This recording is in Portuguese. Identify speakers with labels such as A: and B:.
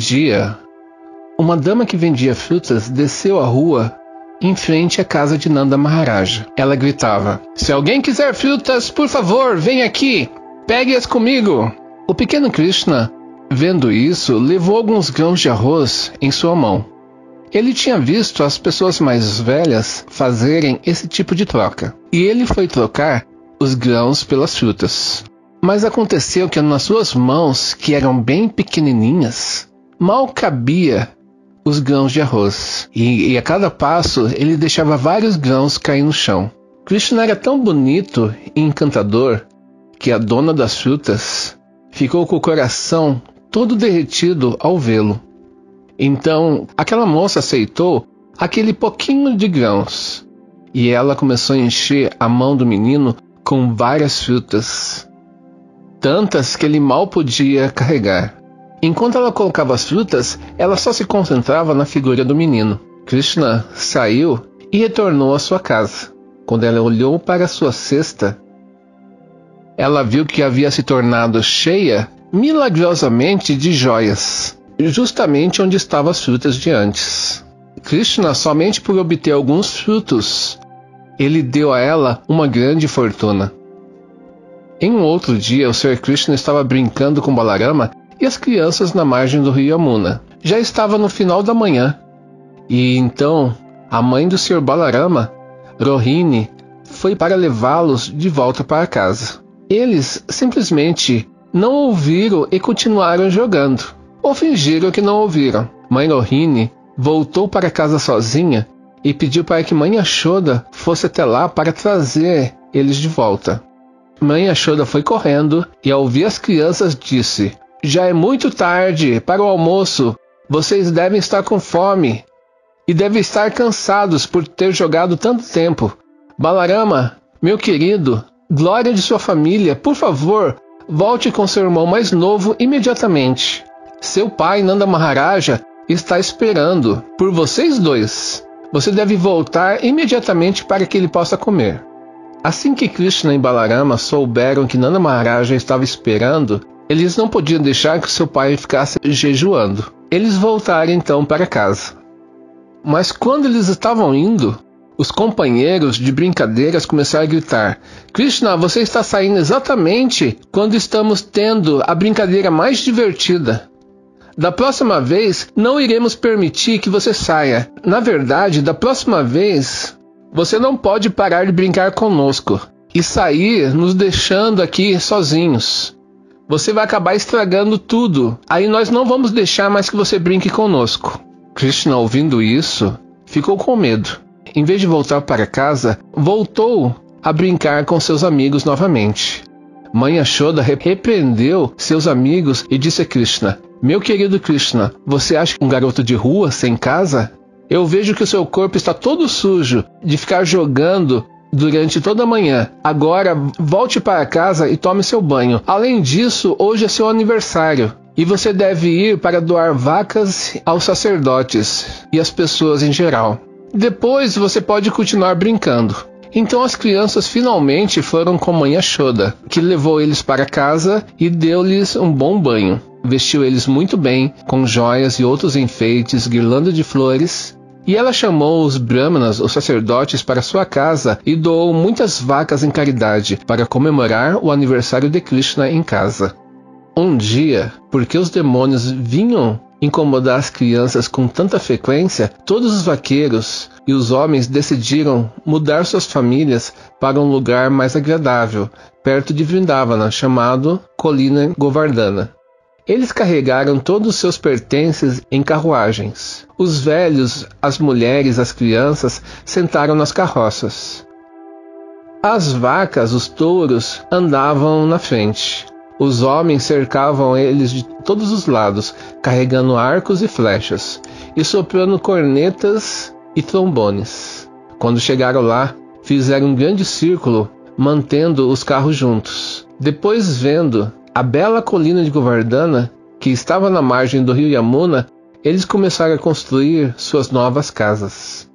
A: Dia, uma dama que vendia frutas desceu a rua em frente à casa de Nanda Maharaja. Ela gritava: Se alguém quiser frutas, por favor, vem aqui, pegue-as comigo. O pequeno Krishna, vendo isso, levou alguns grãos de arroz em sua mão. Ele tinha visto as pessoas mais velhas fazerem esse tipo de troca, e ele foi trocar os grãos pelas frutas. Mas aconteceu que nas suas mãos, que eram bem pequenininhas, mal cabia os grãos de arroz, e, e a cada passo ele deixava vários grãos cair no chão. Krishna era tão bonito e encantador que a dona das frutas ficou com o coração todo derretido ao vê-lo. Então, aquela moça aceitou aquele pouquinho de grãos e ela começou a encher a mão do menino com várias frutas, tantas que ele mal podia carregar. Enquanto ela colocava as frutas, ela só se concentrava na figura do menino. Krishna saiu e retornou à sua casa. Quando ela olhou para sua cesta, ela viu que havia se tornado cheia milagrosamente de joias justamente onde estavam as frutas de antes. Krishna, somente por obter alguns frutos, ele deu a ela uma grande fortuna. Em um outro dia, o Sr. Krishna estava brincando com Balarama e as crianças na margem do rio Yamuna. Já estava no final da manhã. E então, a mãe do Sr. Balarama, Rohini, foi para levá-los de volta para casa. Eles simplesmente não ouviram e continuaram jogando ou fingiram que não ouviram. Mãe Rohini voltou para casa sozinha e pediu para que Mãe Ashoda fosse até lá para trazer eles de volta. Mãe Ashoda foi correndo e ao ouvir as crianças disse: Já é muito tarde para o almoço. Vocês devem estar com fome e devem estar cansados por ter jogado tanto tempo. Balarama, meu querido, glória de sua família, por favor, volte com seu irmão mais novo imediatamente. Seu pai, Nanda Maharaja, está esperando por vocês dois. Você deve voltar imediatamente para que ele possa comer. Assim que Krishna e Balarama souberam que Nanda Maharaja estava esperando, eles não podiam deixar que seu pai ficasse jejuando. Eles voltaram então para casa. Mas quando eles estavam indo, os companheiros de brincadeiras começaram a gritar: Krishna, você está saindo exatamente quando estamos tendo a brincadeira mais divertida. Da próxima vez, não iremos permitir que você saia. Na verdade, da próxima vez, você não pode parar de brincar conosco e sair nos deixando aqui sozinhos. Você vai acabar estragando tudo. Aí nós não vamos deixar mais que você brinque conosco. Krishna, ouvindo isso, ficou com medo. Em vez de voltar para casa, voltou a brincar com seus amigos novamente. Mãe Ashoda repreendeu seus amigos e disse a Krishna: meu querido Krishna, você acha que um garoto de rua sem casa? Eu vejo que o seu corpo está todo sujo de ficar jogando durante toda a manhã. Agora volte para casa e tome seu banho. Além disso, hoje é seu aniversário e você deve ir para doar vacas aos sacerdotes e às pessoas em geral. Depois você pode continuar brincando. Então as crianças finalmente foram com mãe Ashoda, que levou eles para casa e deu-lhes um bom banho vestiu eles muito bem, com joias e outros enfeites, guirlanda de flores, e ela chamou os brahmanas, os sacerdotes, para sua casa e doou muitas vacas em caridade para comemorar o aniversário de Krishna em casa. Um dia, porque os demônios vinham incomodar as crianças com tanta frequência, todos os vaqueiros e os homens decidiram mudar suas famílias para um lugar mais agradável, perto de Vrindavana, chamado Colina Govardhana. Eles carregaram todos os seus pertences em carruagens. Os velhos, as mulheres, as crianças sentaram nas carroças. As vacas, os touros, andavam na frente. Os homens cercavam eles de todos os lados, carregando arcos e flechas, e soprando cornetas e trombones. Quando chegaram lá, fizeram um grande círculo, mantendo os carros juntos. Depois, vendo a bela colina de Govardhana, que estava na margem do rio Yamuna, eles começaram a construir suas novas casas.